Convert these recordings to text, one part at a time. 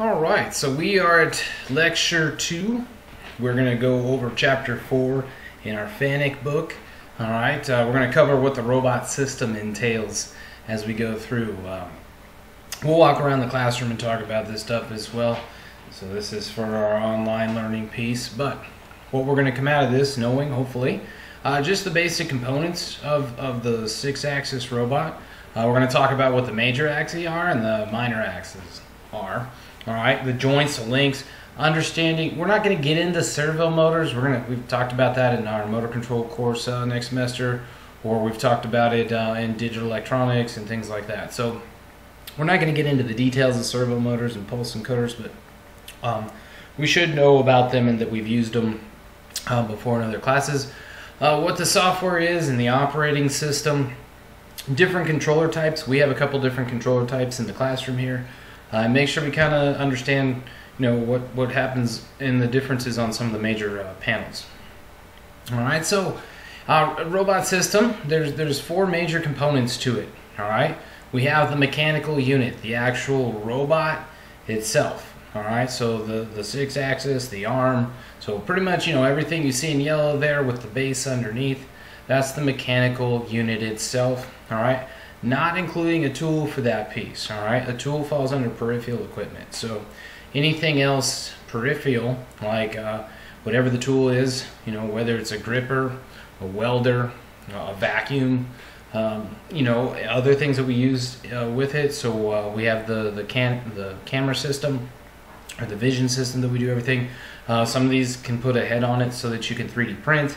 All right, so we are at lecture two. We're going to go over chapter four in our FANUC book. All right, uh, we're going to cover what the robot system entails as we go through. Um, we'll walk around the classroom and talk about this stuff as well. So this is for our online learning piece. But what we're going to come out of this knowing, hopefully, uh, just the basic components of, of the six-axis robot. Uh, we're going to talk about what the major axes are and the minor axes are. All right, the joints, the links, understanding. We're not going to get into servo motors. We're going to. We've talked about that in our motor control course uh, next semester, or we've talked about it uh, in digital electronics and things like that. So we're not going to get into the details of servo motors and pulse encoders, but um, we should know about them and that we've used them uh, before in other classes. Uh, what the software is and the operating system, different controller types. We have a couple different controller types in the classroom here. Uh, make sure we kind of understand, you know, what, what happens in the differences on some of the major uh, panels. All right, so uh, robot system, there's, there's four major components to it. All right, we have the mechanical unit, the actual robot itself. All right, so the, the six axis, the arm, so pretty much, you know, everything you see in yellow there with the base underneath, that's the mechanical unit itself. All right not including a tool for that piece. All right, a tool falls under peripheral equipment. So anything else peripheral, like uh, whatever the tool is, you know, whether it's a gripper, a welder, a vacuum, um, you know, other things that we use uh, with it. So uh, we have the the can the camera system or the vision system that we do everything. Uh, some of these can put a head on it so that you can 3D print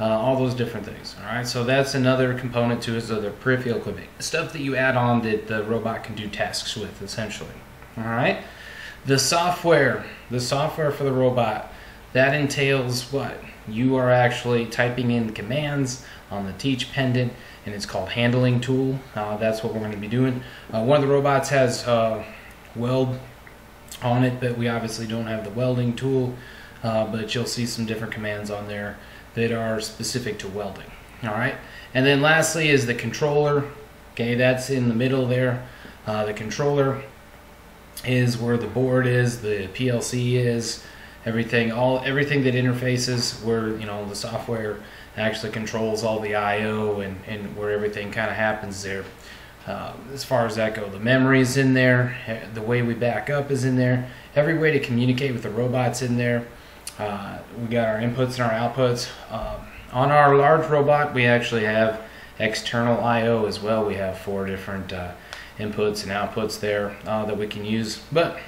uh, all those different things. All right, so that's another component to is the peripheral equipment, stuff that you add on that the robot can do tasks with, essentially. All right, the software, the software for the robot, that entails what you are actually typing in commands on the teach pendant, and it's called handling tool. Uh, that's what we're going to be doing. Uh, one of the robots has uh, weld on it, but we obviously don't have the welding tool. Uh, but you'll see some different commands on there that are specific to welding. All right, and then lastly is the controller. Okay, that's in the middle there. Uh, the controller is where the board is, the PLC is, everything, all everything that interfaces where you know the software actually controls all the I/O and and where everything kind of happens there. Uh, as far as that go, the memory is in there, the way we back up is in there, every way to communicate with the robots in there. Uh, we got our inputs and our outputs. Um, on our large robot, we actually have external I/O as well. We have four different uh, inputs and outputs there uh, that we can use. But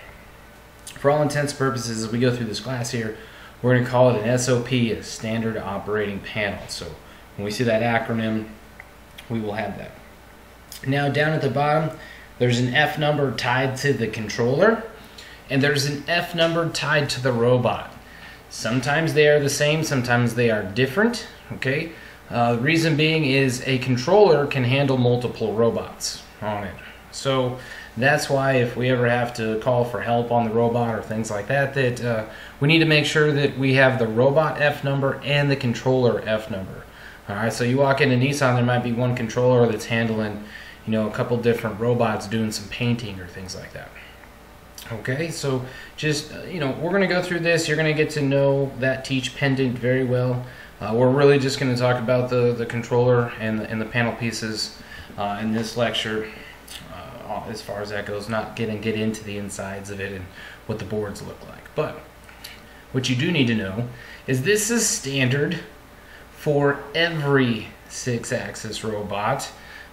for all intents and purposes, as we go through this class here, we're going to call it an SOP, a Standard Operating Panel. So when we see that acronym, we will have that. Now down at the bottom, there's an F number tied to the controller, and there's an F number tied to the robot. Sometimes they are the same, sometimes they are different, okay? Uh, the reason being is a controller can handle multiple robots on it. So that's why if we ever have to call for help on the robot or things like that, that uh, we need to make sure that we have the robot F number and the controller F number. All right, so you walk into Nissan, there might be one controller that's handling, you know, a couple different robots doing some painting or things like that. Okay, so just, uh, you know, we're going to go through this. You're going to get to know that teach pendant very well. Uh, we're really just going to talk about the, the controller and the, and the panel pieces uh, in this lecture uh, as far as that goes, not getting get into the insides of it and what the boards look like. But what you do need to know is this is standard for every six-axis robot.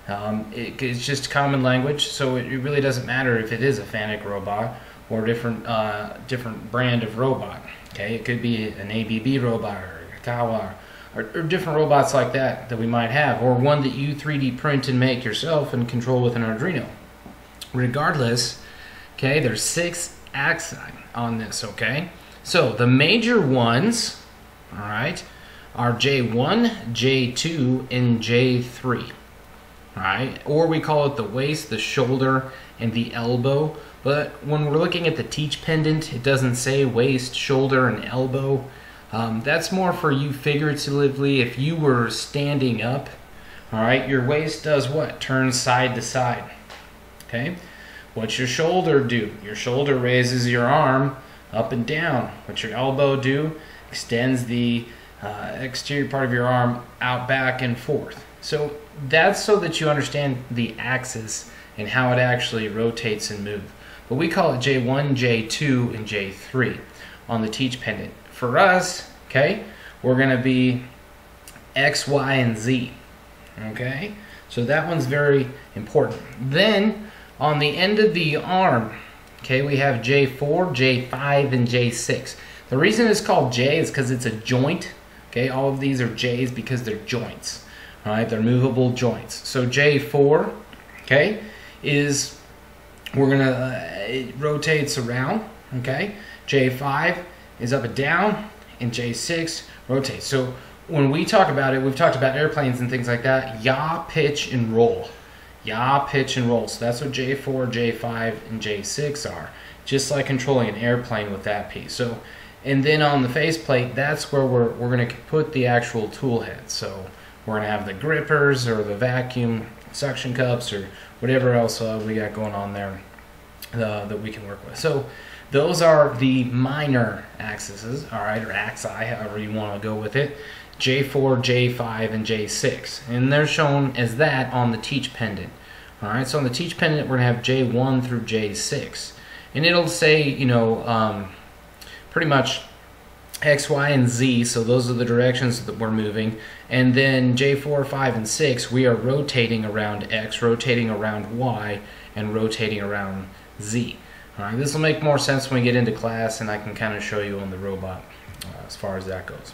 Um, it, it's just common language, so it, it, really doesn't matter if it is a FANUC robot or different uh, different brand of robot. Okay, it could be an ABB robot or a Kawa or, or, different robots like that that we might have, or one that you 3D print and make yourself and control with an Arduino. Regardless, okay, there's six axes on this. Okay, so the major ones, all right, are J1, J2, and J3. All right, or we call it the waist, the shoulder, and the elbow. But when we're looking at the teach pendant, it doesn't say waist, shoulder, and elbow. Um, that's more for you figuratively. If you were standing up, all right, your waist does what? Turns side to side. Okay, What's your shoulder do? Your shoulder raises your arm up and down. What's your elbow do? Extends the uh, exterior part of your arm out, back, and forth. So that's so that you understand the axis and how it actually rotates and moves. But we call it J1, J2, and J3 on the teach pendant. For us, okay, we're going to be X, Y, and Z. Okay, so that one's very important. Then on the end of the arm, okay, we have J4, J5, and J6. The reason it's called J is because it's a joint. Okay, all of these are J's because they're joints. All right, they're movable joints. So J4, okay, is we're gonna uh, it rotates around. Okay, J5 is up and down, and J6 rotates. So when we talk about it, we've talked about airplanes and things like that. Yaw, pitch, and roll. Yaw, pitch, and roll. So that's what J4, J5, and J6 are. Just like controlling an airplane with that piece. So, and then on the faceplate, that's where we're, we're going to put the actual tool head. So we're going to have the grippers or the vacuum suction cups or whatever else uh, we got going on there uh, that we can work with. So those are the minor axes, all right, or axi, however you want to go with it. J4, J5, and J6. And they're shown as that on the teach pendant. All right, so on the teach pendant, we're going to have J1 through J6. And it'll say, you know, um, pretty much X, Y, and Z, so those are the directions that we're moving. And then J4, 5, and 6, we are rotating around X, rotating around Y, and rotating around Z. All right, this will make more sense when we get into class, and I can kind of show you on the robot uh, as far as that goes.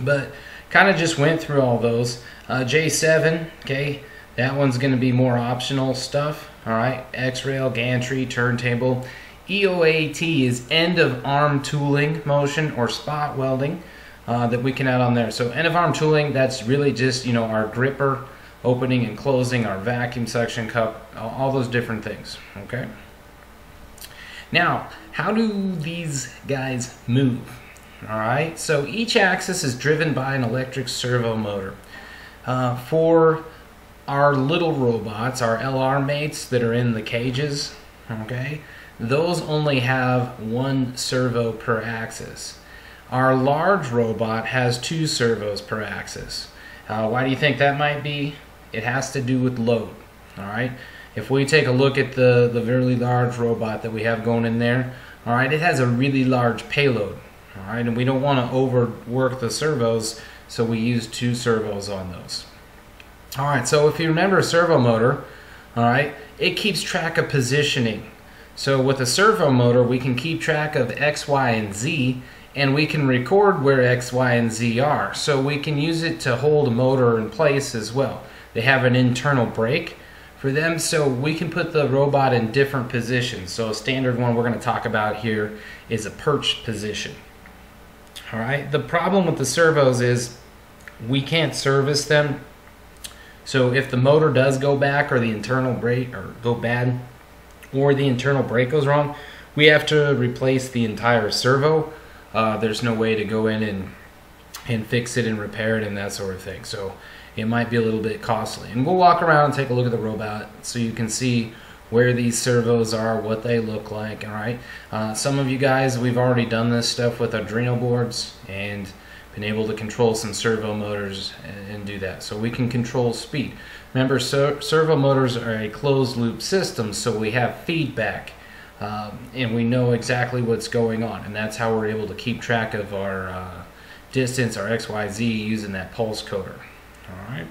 But kind of just went through all those. Uh, J7, okay, that one's going to be more optional stuff. All right, X-rail, gantry, turntable. EOAT is end of arm tooling motion or spot welding uh, that we can add on there. So end of arm tooling, that's really just you know our gripper opening and closing, our vacuum suction cup, all those different things. Okay. Now, how do these guys move? All right, so each axis is driven by an electric servo motor. Uh, for our little robots, our LR mates that are in the cages, okay, those only have one servo per axis. Our large robot has two servos per axis. Uh, why do you think that might be? It has to do with load. All right. If we take a look at the the really large robot that we have going in there, all right, it has a really large payload. All right, and we don't want to overwork the servos, so we use two servos on those. All right, so if you remember a servo motor, all right, it keeps track of positioning. So with a servo motor, we can keep track of X, Y, and Z, and we can record where X, Y, and Z are. So we can use it to hold a motor in place as well. They have an internal brake for them, so we can put the robot in different positions. So a standard one we're going to talk about here is a perched position. All right. The problem with the servos is we can't service them. So if the motor does go back or the internal brake or go bad or the internal brake goes wrong, we have to replace the entire servo. Uh, there's no way to go in and and fix it and repair it and that sort of thing. So it might be a little bit costly. And we'll walk around and take a look at the robot so you can see where these servos are, what they look like, all right? Uh, some of you guys, we've already done this stuff with Arduino boards and been able to control some servo motors and, and do that. So we can control speed. Remember, ser servo motors are a closed loop system, so we have feedback. Um, and we know exactly what's going on, and that's how we're able to keep track of our uh, distance, our XYZ, using that pulse coder. All right.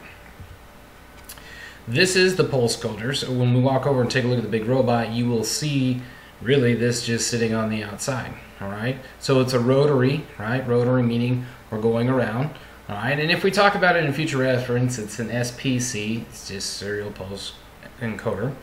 This is the pulse coder. So when we walk over and take a look at the big robot, you will see really this just sitting on the outside. All right. So it's a rotary, right? Rotary meaning we're going around. All right. And if we talk about it in future reference, it's an SPC. It's just serial pulse encoder.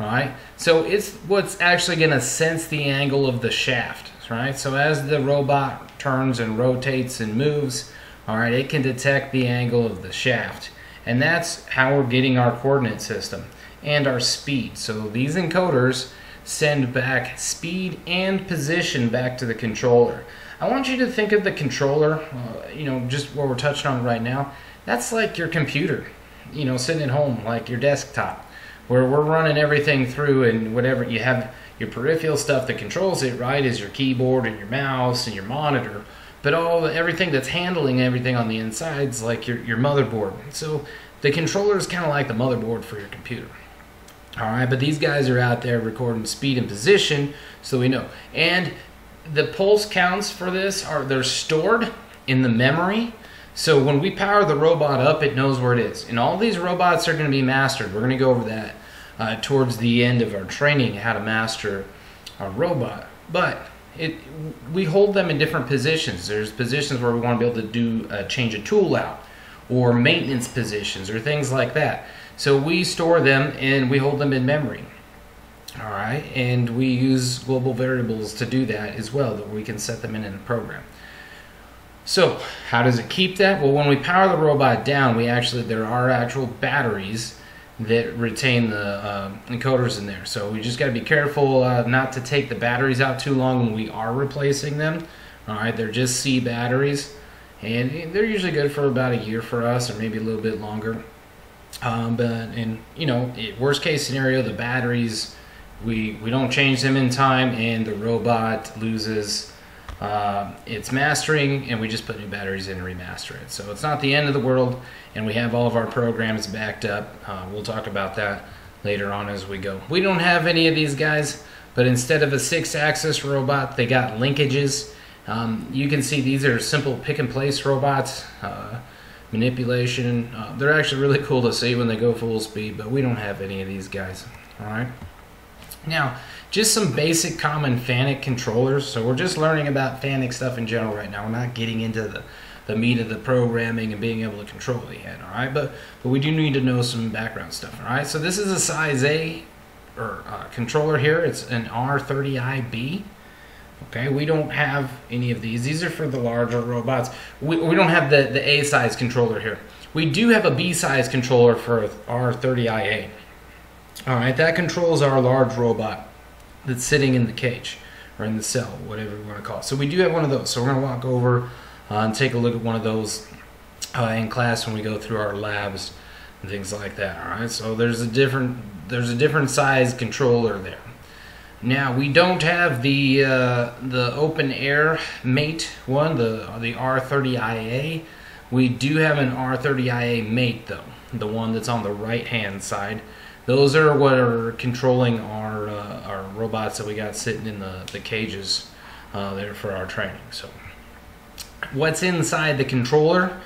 All right. So it's what's actually going to sense the angle of the shaft. Right. So as the robot turns and rotates and moves, all right, it can detect the angle of the shaft. And that's how we're getting our coordinate system and our speed. So these encoders send back speed and position back to the controller. I want you to think of the controller, uh, you know, just what we're touching on right now. That's like your computer, you know, sitting at home, like your desktop. where we're running everything through and whatever you have your peripheral stuff that controls it, right, is your keyboard and your mouse and your monitor. But all everything that's handling everything on the inside is like your, your motherboard. So the controller is kind of like the motherboard for your computer. All right, but these guys are out there recording speed and position, so we know. And the pulse counts for this are they're stored in the memory. So when we power the robot up, it knows where it is. And all these robots are going to be mastered. We're going to go over that uh, towards the end of our training, how to master a robot. But it, we hold them in different positions. There's positions where we want to be able to do uh, change a tool out, or maintenance positions, or things like that. So we store them and we hold them in memory. All right, and we use global variables to do that as well, that we can set them in in a program. So how does it keep that? Well, when we power the robot down, we actually there are actual batteries that retain the uh, encoders in there. So we just got to be careful uh, not to take the batteries out too long when we are replacing them. All right, they're just C batteries, and they're usually good for about a year for us, or maybe a little bit longer. Um, but in you know, worst case scenario, the batteries we we don't change them in time, and the robot loses uh, its mastering, and we just put new batteries in and remaster it. So it's not the end of the world, and we have all of our programs backed up. Uh, we'll talk about that later on as we go. We don't have any of these guys, but instead of a six-axis robot, they got linkages. Um, you can see these are simple pick-and-place robots. Uh, manipulation. Uh, they're actually really cool to see when they go full speed, but we don't have any of these guys. All right. Now, just some basic common FANUC controllers. So we're just learning about FANUC stuff in general right now. We're not getting into the, the meat of the programming and being able to control the head, all right? But, but we do need to know some background stuff, all right? So this is a size A or uh, controller here. It's an R30iB. Okay, we don't have any of these. These are for the larger robots. We, we don't have the, the A size controller here. We do have a B size controller for R30IA. All right, that controls our large robot that's sitting in the cage or in the cell, whatever we want to call it. So we do have one of those. So we're going to walk over uh, and take a look at one of those uh, in class when we go through our labs and things like that. All right, so there's a different there's a different size controller there. Now we don't have the uh, the open air mate one, the the R30IA. We do have an R30IA mate though, the one that's on the right hand side. Those are what are controlling our uh, our robots that we got sitting in the the cages uh, there for our training. So, what's inside the controller?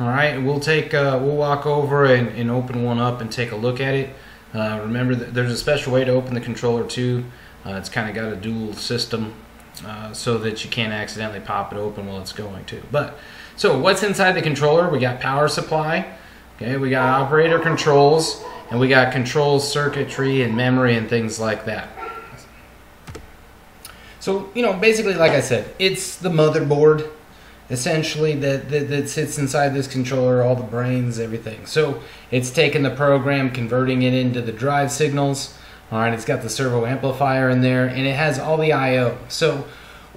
All right, we'll take uh, we'll walk over and, and, open one up and take a look at it. Uh, remember, there's a special way to open the controller too. Uh, it's kind of got a dual system uh, so that you can't accidentally pop it open while it's going to. But so what's inside the controller? We got power supply. Okay, we got operator controls and we got controls, circuitry, and memory and things like that. So, you know, basically, like I said, it's the motherboard essentially that, that, that, sits inside this controller, all the brains, everything. So it's taking the program, converting it into the drive signals. All right, it's got the servo amplifier in there, and it has all the I/O. So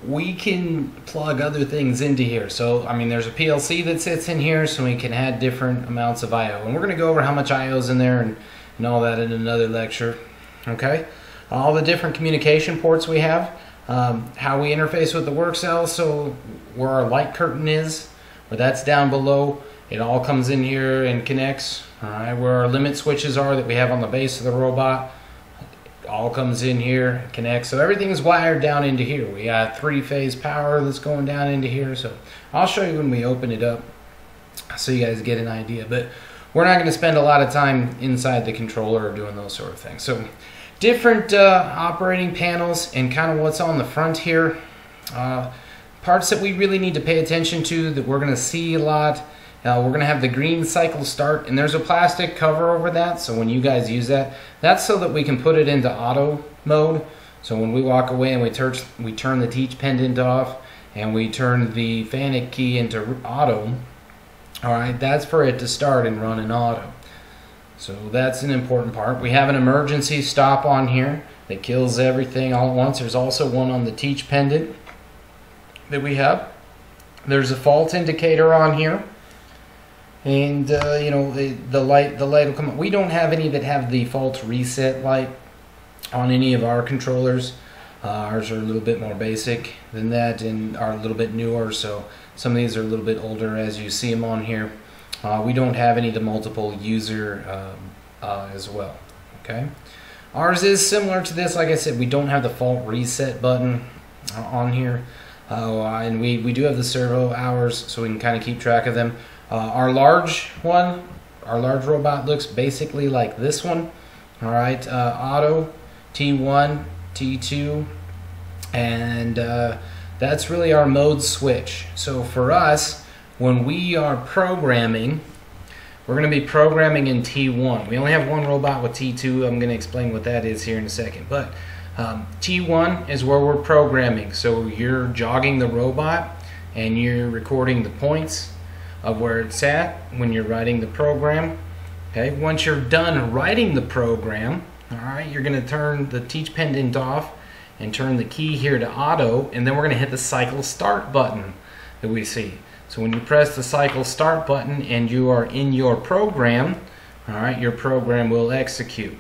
we can plug other things into here. So, I mean, there's a PLC that sits in here, so we can add different amounts of I.O. And we're going to go over how much I.O. is in there and, and all that in another lecture. Okay? All the different communication ports we have, um, how we interface with the work cell, so where our light curtain is, where that's down below, it all comes in here and connects. All right, where our limit switches are that we have on the base of the robot, all comes in here, connects. So everything is wired down into here. We got three phase power that's going down into here. So I'll show you when we open it up so you guys get an idea. But we're not going to spend a lot of time inside the controller or doing those sort of things. So different uh, operating panels and kind of what's on the front here. Uh, parts that we really need to pay attention to that we're going to see a lot uh, we're going to have the green cycle start, and there's a plastic cover over that, so when you guys use that, that's so that we can put it into auto mode. So when we walk away and we, we turn the teach pendant off, and we turn the FANUC key into auto, all right, that's for it to start and run in auto. So that's an important part. We have an emergency stop on here that kills everything all at once. There's also one on the teach pendant that we have. There's a fault indicator on here and uh, you know the, the light the light will come on. We don't have any that have the default reset light on any of our controllers. Uh, ours are a little bit more basic than that and are a little bit newer. So some of these are a little bit older as you see them on here. Uh, we don't have any to multiple user um, uh, as well. Okay. Ours is similar to this. Like I said, we don't have the fault reset button uh, on here. Uh, and we, we do have the servo hours so we can kind of keep track of them. Uh, our large one, our large robot looks basically like this one. All right, uh, auto, T1, T2, and uh, that's really our mode switch. So for us, when we are programming, we're going to be programming in T1. We only have one robot with T2. I'm going to explain what that is here in a second. But um, T1 is where we're programming. So you're jogging the robot and you're recording the points of where it's at when you're writing the program. Okay, once you're done writing the program, all right, you're going to turn the teach pendant off and turn the key here to auto, and then we're going to hit the cycle start button that we see. So when you press the cycle start button and you are in your program, all right, your program will execute.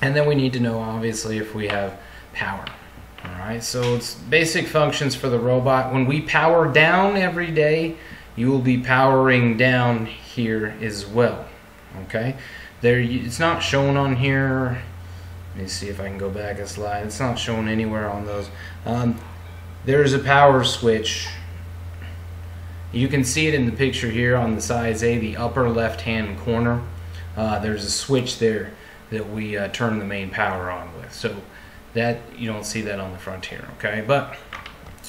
And then we need to know, obviously, if we have power. All right, so it's basic functions for the robot. When we power down every day, you will be powering down here as well. Okay, there it's not shown on here. Let me see if I can go back a slide. It's not shown anywhere on those. Um, there's a power switch. You can see it in the picture here on the size A, the upper left hand corner. Uh, there's a switch there that we uh, turn the main power on with. So that you don't see that on the front here, okay? But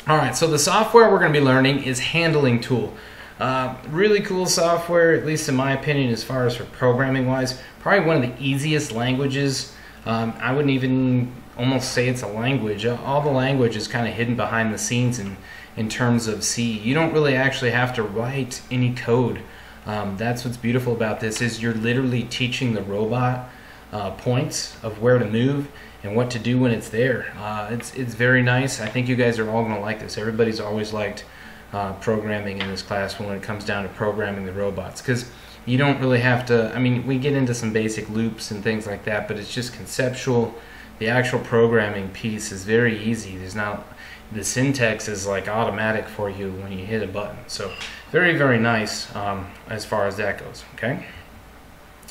all right, so the software we're going to be learning is Handling Tool. Uh, really cool software, at least in my opinion, as far as for programming wise. Probably one of the easiest languages. Um, I wouldn't even almost say it's a language. All the language is kind of hidden behind the scenes in, in terms of C. You don't really actually have to write any code. Um, that's what's beautiful about this is you're literally teaching the robot uh, points of where to move and what to do when it's there. Uh, it's it's very nice. I think you guys are all going to like this. Everybody's always liked uh, programming in this class when it comes down to programming the robots because you don't really have to. I mean, we get into some basic loops and things like that, but it's just conceptual. The actual programming piece is very easy. There's not the syntax is like automatic for you when you hit a button. So very very nice um, as far as that goes. Okay,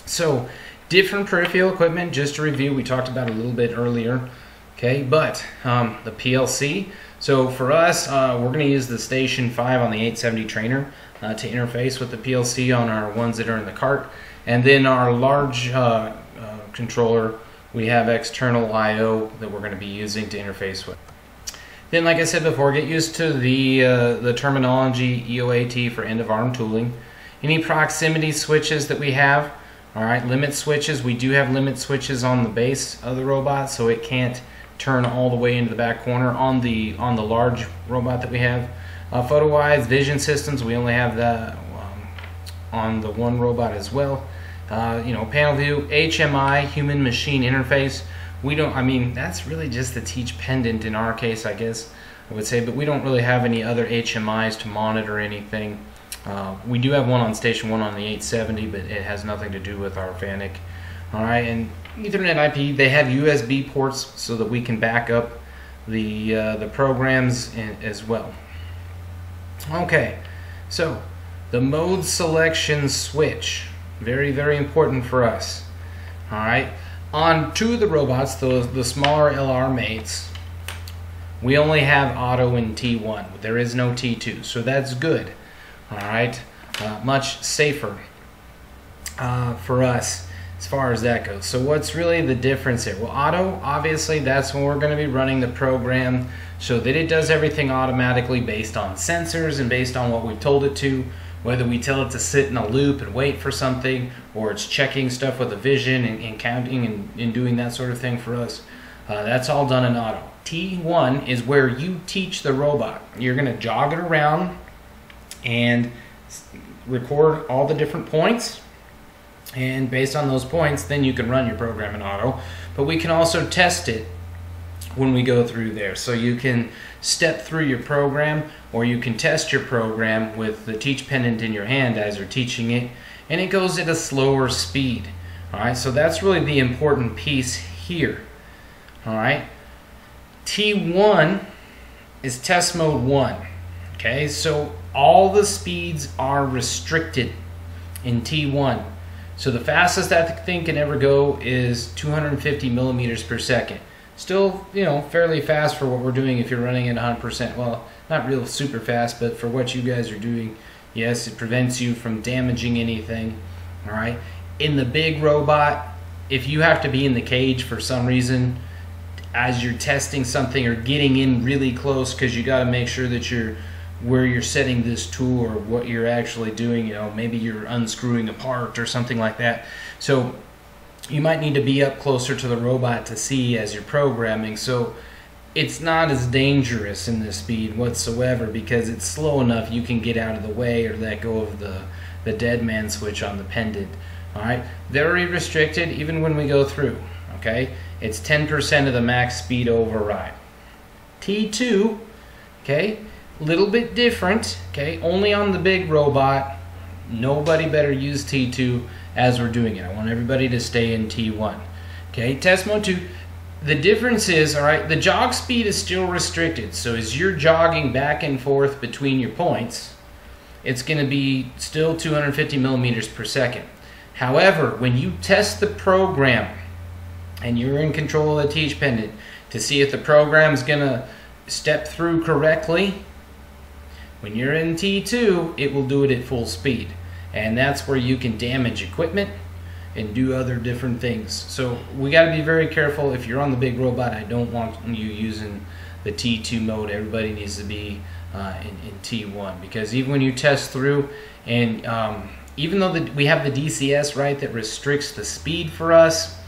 so different peripheral equipment. Just to review, we talked about a little bit earlier. Okay, but um, the PLC. So for us, uh, we're going to use the Station 5 on the 870 trainer uh, to interface with the PLC on our ones that are in the cart. And then our large uh, uh controller, we have external I.O. that we're going to be using to interface with. Then, like I said before, get used to the, uh, the terminology EOAT for end of arm tooling. Any proximity switches that we have, all right, limit switches. We do have limit switches on the base of the robot, so it can't turn all the way into the back corner on the on the large robot that we have. Uh, photo eyes, vision systems, we only have that um, on the one robot as well. Uh, you know, panel view, HMI, human machine interface. We don't, I mean, that's really just the teach pendant in our case, I guess I would say, but we don't really have any other HMIs to monitor anything. Uh, we do have one on station one on the 870, but it has nothing to do with our FANUC. All right, and Ethernet IP, they have USB ports so that we can back up the uh, the programs in, as well. Okay, so the mode selection switch, very very important for us. All right, on two of the robots, the the smaller LR mates, we only have auto in T1. There is no T2, so that's good. All right, uh, much safer uh, for us as far as that goes. So what's really the difference here? Well, auto, obviously, that's when we're going to be running the program so that it does everything automatically based on sensors and based on what we've told it to. Whether we tell it to sit in a loop and wait for something, or it's checking stuff with a vision and, and counting and, and, doing that sort of thing for us, uh, that's all done in auto. T1 is where you teach the robot. You're going to jog it around and record all the different points and based on those points then you can run your program in auto but we can also test it when we go through there. So you can step through your program or you can test your program with the teach pendant in your hand as you're teaching it and it goes at a slower speed. All right, so that's really the important piece here. All right, T1 is test mode 1. Okay, so all the speeds are restricted in T1. So the fastest that thing can ever go is 250 millimeters per second. Still, you know, fairly fast for what we're doing if you're running at 100%. Well, not real super fast, but for what you guys are doing, yes, it prevents you from damaging anything. All right. In the big robot, if you have to be in the cage for some reason, as you're testing something or getting in really close, because you got to make sure that you're where you're setting this tool or what you're actually doing. You know, maybe you're unscrewing a part or something like that. So you might need to be up closer to the robot to see as you're programming. So it's not as dangerous in this speed whatsoever because it's slow enough you can get out of the way or let go of the, the dead man switch on the pendant. All right, very restricted even when we go through. Okay, it's 10% of the max speed override. T2, okay, little bit different, okay, only on the big robot. Nobody better use T2 as we're doing it. I want everybody to stay in T1. Okay, test mode 2. The difference is, all right, the jog speed is still restricted. So as you're jogging back and forth between your points, it's going to be still 250 millimeters per second. However, when you test the program and you're in control of the teach pendant to see if the program is going to step through correctly, when you're in T2, it will do it at full speed. And that's where you can damage equipment and do other different things. So we got to be very careful. If you're on the big robot, I don't want you using the T2 mode. Everybody needs to be uh, in, in, T1 because even when you test through and um, even though the, we have the DCS right that restricts the speed for us,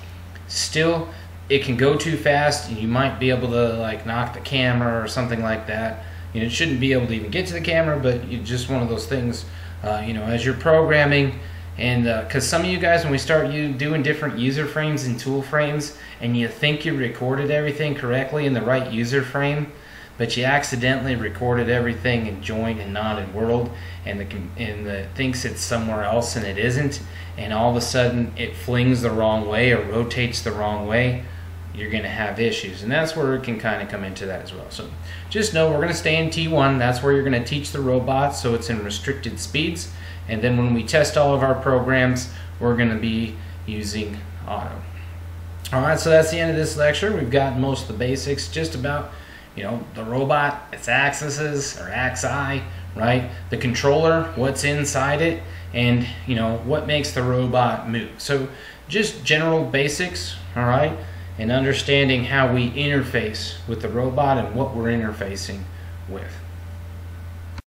still it can go too fast and you might be able to like knock the camera or something like that. You know, it shouldn't be able to even get to the camera, but you just one of those things. Uh, you know, as you're programming, and because uh, some of you guys, when we start you doing different user frames and tool frames, and you think you recorded everything correctly in the right user frame, but you accidentally recorded everything in joint and not in world, and the and the thinks it's somewhere else and it isn't, and all of a sudden it flings the wrong way or rotates the wrong way you're going to have issues. And that's where it can kind of come into that as well. So just know we're going to stay in T1. That's where you're going to teach the robots, so it's in restricted speeds. And then when we test all of our programs, we're going to be using auto. All right, so that's the end of this lecture. We've got most of the basics just about, you know, the robot, its axes or axi, right? The controller, what's inside it, and, you know, what makes the robot move. So just general basics, all right? And understanding how we interface with the robot and what we're interfacing with.